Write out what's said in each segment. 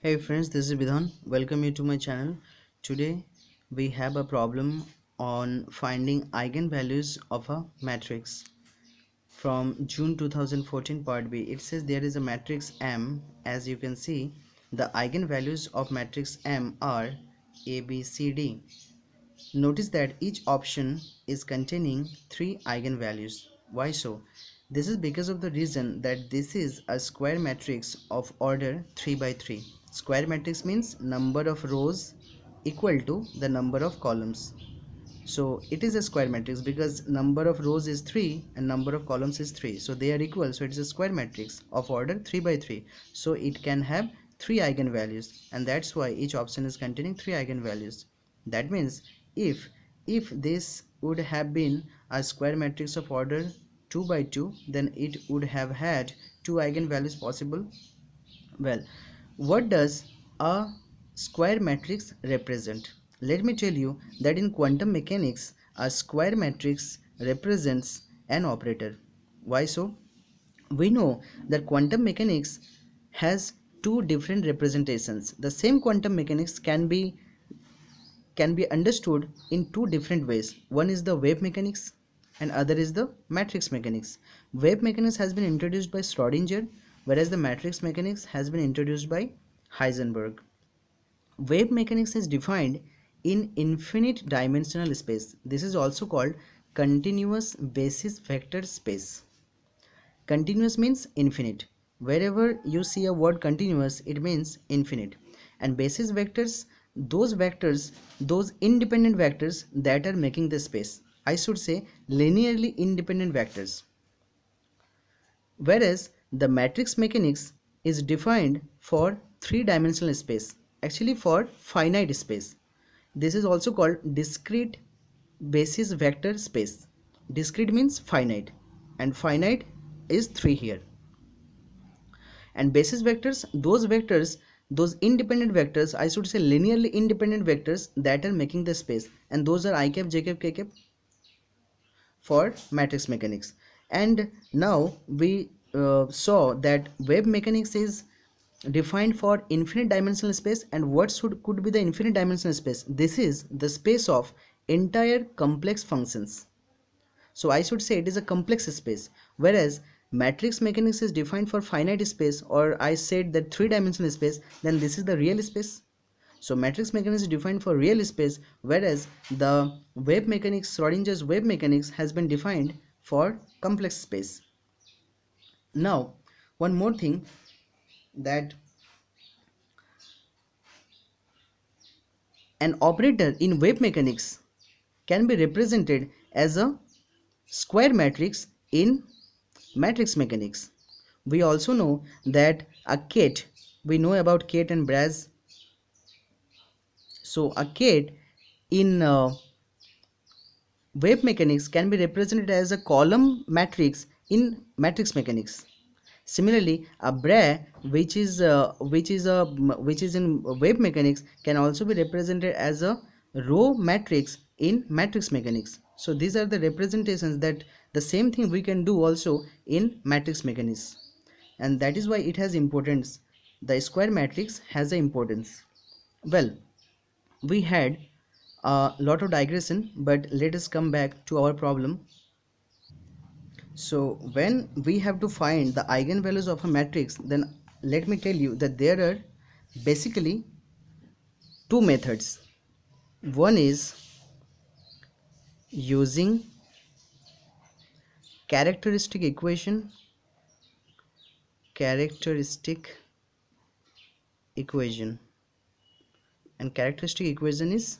Hey friends, this is Bidhan. Welcome you to my channel. Today we have a problem on finding eigenvalues of a matrix from June 2014 part B. It says there is a matrix M. As you can see, the eigenvalues of matrix M are A, B, C, D. Notice that each option is containing three eigenvalues. Why so? This is because of the reason that this is a square matrix of order 3 by 3 square matrix means number of rows equal to the number of columns. So it is a square matrix because number of rows is 3 and number of columns is 3 so they are equal. So it is a square matrix of order 3 by 3 so it can have three eigenvalues and that's why each option is containing three eigenvalues. That means if if this would have been a square matrix of order 2 by 2 then it would have had two eigenvalues possible. Well what does a square matrix represent? Let me tell you that in quantum mechanics, a square matrix represents an operator. Why so? We know that quantum mechanics has two different representations. The same quantum mechanics can be can be understood in two different ways. One is the wave mechanics and other is the matrix mechanics. Wave mechanics has been introduced by Schrodinger whereas the matrix mechanics has been introduced by Heisenberg. Wave mechanics is defined in infinite dimensional space. This is also called continuous basis vector space. Continuous means infinite. Wherever you see a word continuous, it means infinite. And basis vectors, those vectors, those independent vectors that are making the space. I should say linearly independent vectors. Whereas the matrix mechanics is defined for three-dimensional space, actually for finite space. This is also called discrete basis vector space. Discrete means finite and finite is 3 here. And basis vectors, those vectors, those independent vectors, I should say linearly independent vectors that are making the space and those are i cap, j cap, k cap for matrix mechanics. And now we uh, saw that wave mechanics is defined for infinite dimensional space and what should could be the infinite dimensional space. This is the space of entire complex functions. So i should say it is a complex space. Whereas matrix mechanics is defined for finite space or i said that three dimensional space then this is the real space. So matrix mechanics is defined for real space whereas the wave mechanics schrodinger's wave mechanics has been defined for complex space now one more thing that an operator in wave mechanics can be represented as a square matrix in matrix mechanics. We also know that a ket we know about ket and bras so a ket in uh, wave mechanics can be represented as a column matrix in matrix mechanics Similarly, a bra which is uh, which is a which is in wave mechanics can also be represented as a row matrix in matrix mechanics. So these are the representations that the same thing we can do also in matrix mechanics and that is why it has importance. The square matrix has the importance. Well, we had a lot of digression but let us come back to our problem so when we have to find the eigenvalues of a matrix then let me tell you that there are basically two methods. One is using characteristic equation characteristic equation. And characteristic equation is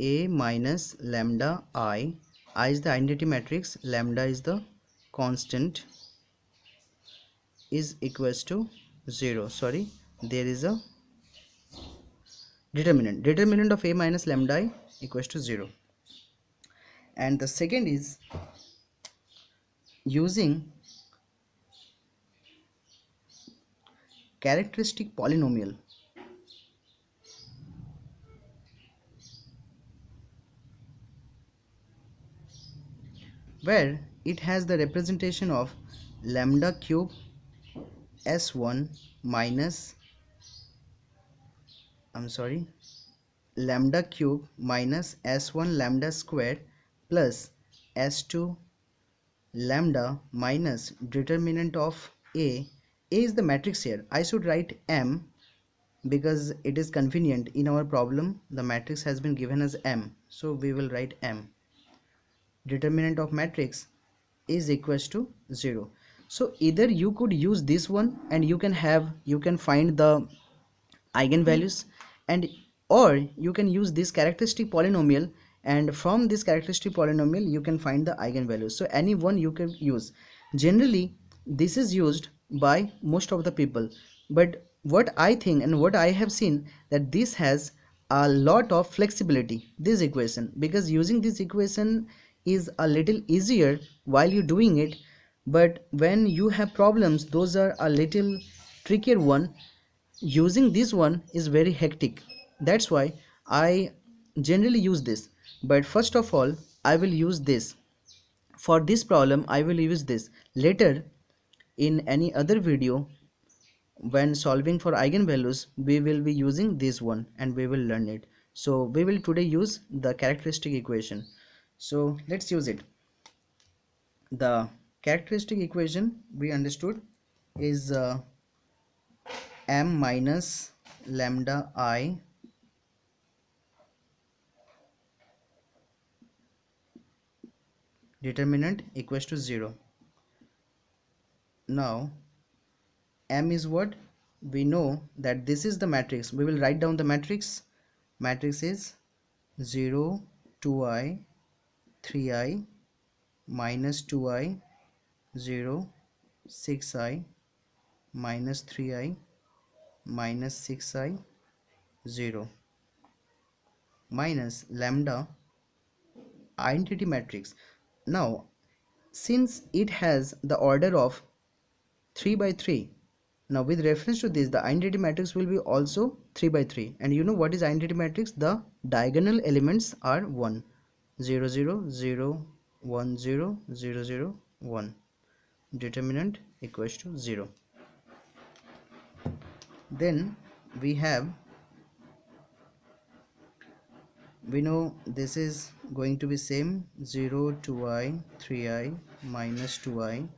a minus lambda i. I is the identity matrix lambda is the constant is equals to 0 sorry there is a determinant. Determinant of a minus lambda i equals to 0 and the second is using characteristic polynomial. Where it has the representation of lambda cube s1 minus I'm sorry lambda cube minus s1 lambda square plus s2 lambda minus determinant of a. A is the matrix here. I should write m because it is convenient. In our problem the matrix has been given as m. So we will write m. Determinant of matrix is equals to 0 so either you could use this one and you can have you can find the eigenvalues and or you can use this characteristic polynomial and from this characteristic polynomial you can find the eigenvalues. So any one you can use. Generally this is used by most of the people. But what i think and what i have seen that this has a lot of flexibility this equation. Because using this equation is a little easier while you're doing it but when you have problems those are a little trickier one. Using this one is very hectic. That's why i generally use this. But first of all i will use this. For this problem i will use this. Later in any other video when solving for eigenvalues we will be using this one and we will learn it. So we will today use the characteristic equation so let's use it. The characteristic equation we understood is uh, m minus lambda i determinant equals to 0 now m is what? We know that this is the matrix. We will write down the matrix. Matrix is 0 2i 3i minus 2i 0 6i minus 3i minus 6i 0 minus lambda identity matrix. Now since it has the order of 3 by 3 now with reference to this the identity matrix will be also 3 by 3 and you know what is identity matrix? The diagonal elements are 1 0 0 0 1 0 0 0 1 determinant equals to 0 then we have we know this is going to be same 0 2i 3i minus 2i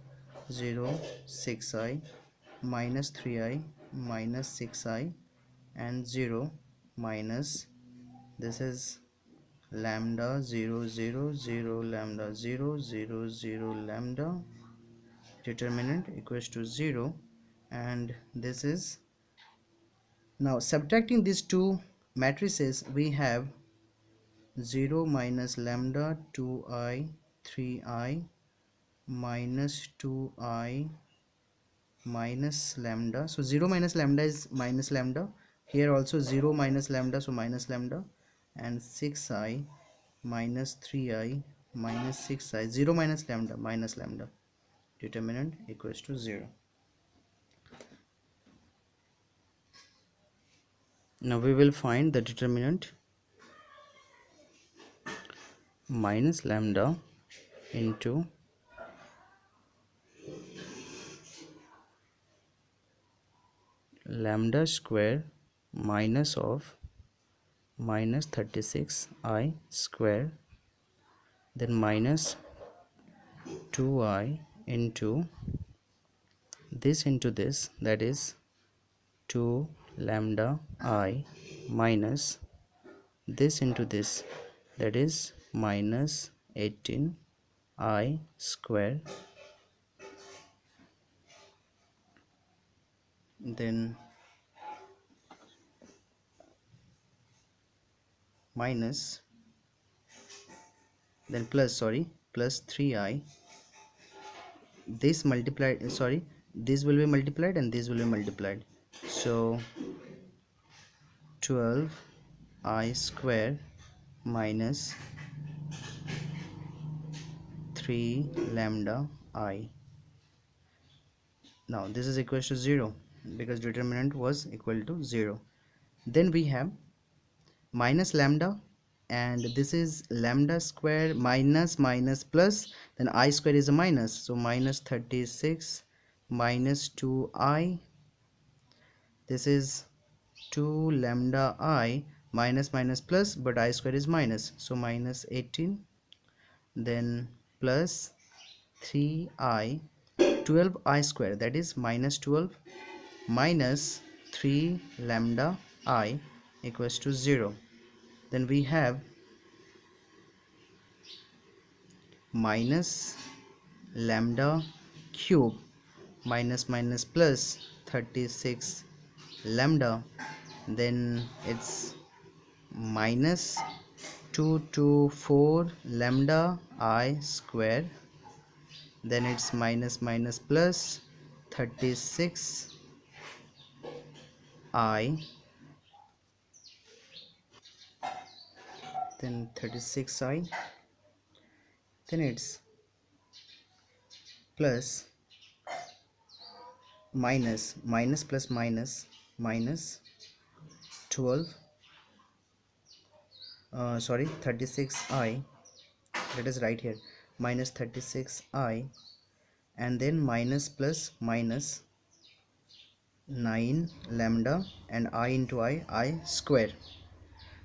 0 6i minus 3i minus 6i and 0 minus this is lambda 0 0 0 lambda 0 0 0 lambda determinant equals to 0 and this is now subtracting these two matrices we have 0 minus lambda 2i 3i minus 2i minus lambda. So 0 minus lambda is minus lambda. Here also 0 minus lambda so minus lambda and 6i minus 3i minus 6i 0 minus lambda minus lambda determinant equals to 0 now we will find the determinant minus lambda into lambda square minus of minus 36 i square then minus 2i into this into this that is 2 lambda i minus this into this that is minus 18 i square. Then minus then plus sorry plus 3i this multiplied sorry this will be multiplied and this will be multiplied. So 12 i square minus 3 lambda i. Now this is equal to 0 because determinant was equal to 0 then we have minus lambda and this is lambda square minus minus plus then i square is a minus. So minus 36 minus 2i this is 2 lambda i minus minus plus but i square is minus. So minus 18 then plus 3i 12i square that is minus 12 minus 3 lambda i equals to 0 then we have minus lambda cube minus minus plus 36 lambda. Then it's minus 2 to 4 lambda i square. Then it's minus minus plus 36 i then 36 i then it's plus minus minus plus minus minus 12 uh, sorry 36i let us write here minus 36i and then minus plus minus 9 lambda and i into i i square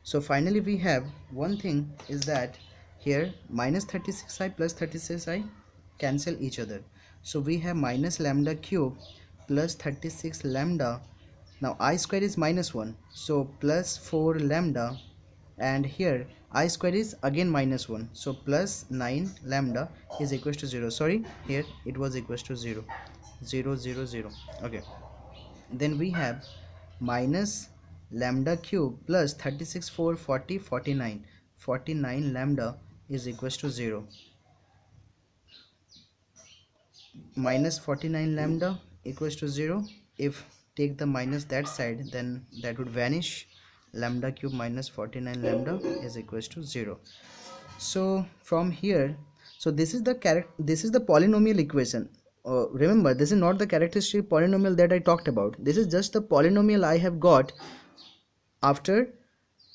so finally we have one thing is that here minus 36i plus 36i cancel each other. So we have minus lambda cube plus 36 lambda. Now i square is minus 1 so plus 4 lambda. And here i square is again minus 1 so plus 9 lambda is equals to 0 sorry here it was equals to 0 0 0 0 okay. Then we have minus lambda cube plus 36 4 40 49 49 lambda is equals to 0 minus 49 lambda equals to 0 if take the minus that side then that would vanish. Lambda cube minus 49 lambda is equals to 0 so from here so this is the character this is the polynomial equation. Uh, remember this is not the characteristic polynomial that I talked about. This is just the polynomial I have got after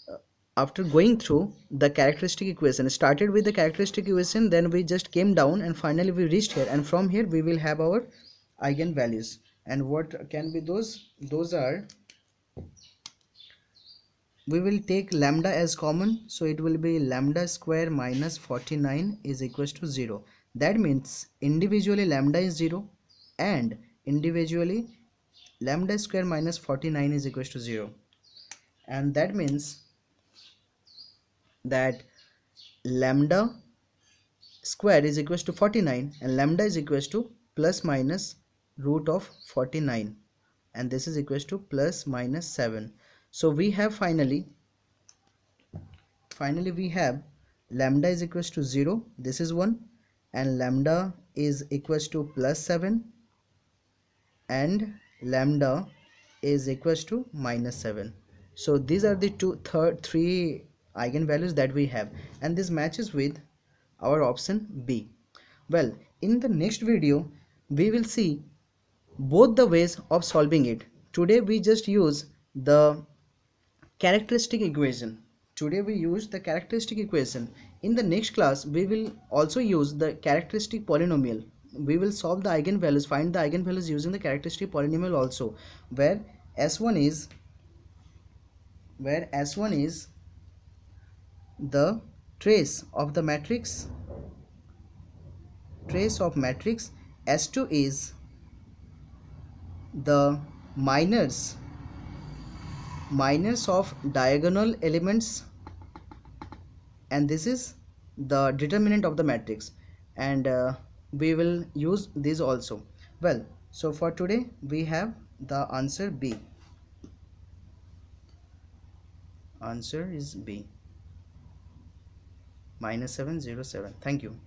uh, after going through the characteristic equation. Started with the characteristic equation then we just came down and finally we reached here. And from here we will have our eigenvalues. And what can be those? Those are we will take lambda as common. So it will be lambda square minus 49 is equals to 0 that means individually lambda is 0 and individually lambda square minus 49 is equals to 0 and that means that lambda square is equals to 49 and lambda is equals to plus minus root of 49 and this is equals to plus minus 7 so we have finally finally we have lambda is equals to 0 this is 1 and lambda is equals to plus 7 and lambda is equals to minus 7 so these are the two third three eigenvalues that we have. And this matches with our option b. Well in the next video we will see both the ways of solving it. Today we just use the characteristic equation. Today we use the characteristic equation. In the next class we will also use the characteristic polynomial. We will solve the eigenvalues find the eigenvalues using the characteristic polynomial also where s1 is where s1 is the trace of the matrix. Trace of matrix s2 is the minors minors of diagonal elements. And this is the determinant of the matrix. And uh, we will use this also. Well so for today we have the answer b answer is b. Minus 707 thank you